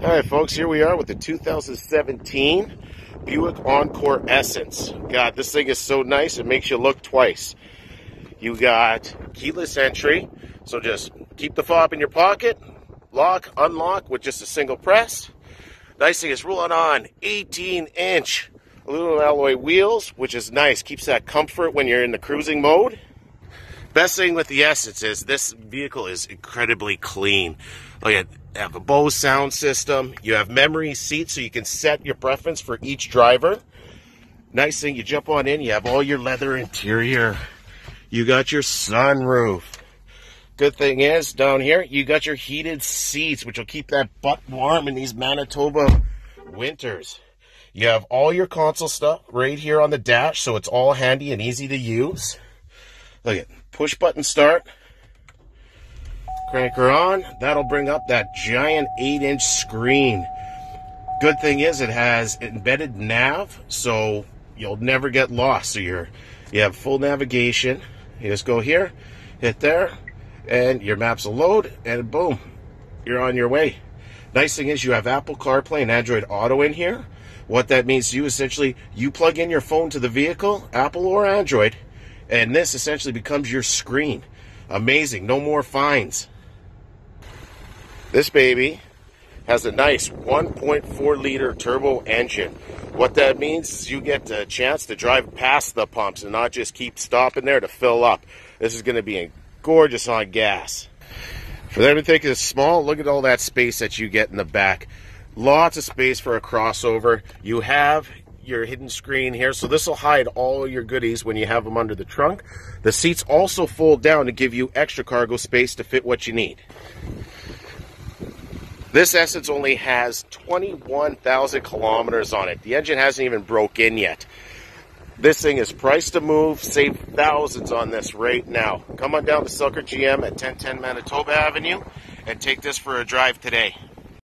All right, folks, here we are with the 2017 Buick Encore Essence. God, this thing is so nice, it makes you look twice. You got keyless entry, so just keep the fob in your pocket, lock, unlock with just a single press. Nice thing is rolling on 18 inch aluminum alloy wheels, which is nice, keeps that comfort when you're in the cruising mode. Best thing with the Essence is this vehicle is incredibly clean. Look at have a Bose sound system. You have memory seats so you can set your preference for each driver. Nice thing, you jump on in, you have all your leather interior. You got your sunroof. Good thing is, down here, you got your heated seats, which will keep that butt warm in these Manitoba winters. You have all your console stuff right here on the dash, so it's all handy and easy to use. Look at push button start. Crank her on. That'll bring up that giant 8 inch screen. Good thing is it has embedded nav, so you'll never get lost. So you're you have full navigation. You just go here, hit there, and your maps will load, and boom, you're on your way. Nice thing is you have Apple CarPlay and Android Auto in here. What that means to you essentially, you plug in your phone to the vehicle, Apple or Android, and this essentially becomes your screen. Amazing. No more fines. This baby has a nice 1.4 liter turbo engine. What that means is you get a chance to drive past the pumps and not just keep stopping there to fill up. This is going to be gorgeous on gas. For them to think it's small, look at all that space that you get in the back. Lots of space for a crossover. You have your hidden screen here. So this will hide all your goodies when you have them under the trunk. The seats also fold down to give you extra cargo space to fit what you need. This Essence only has 21,000 kilometers on it. The engine hasn't even broke in yet. This thing is priced to move. Save thousands on this right now. Come on down to Selkirk GM at 1010 Manitoba Avenue and take this for a drive today.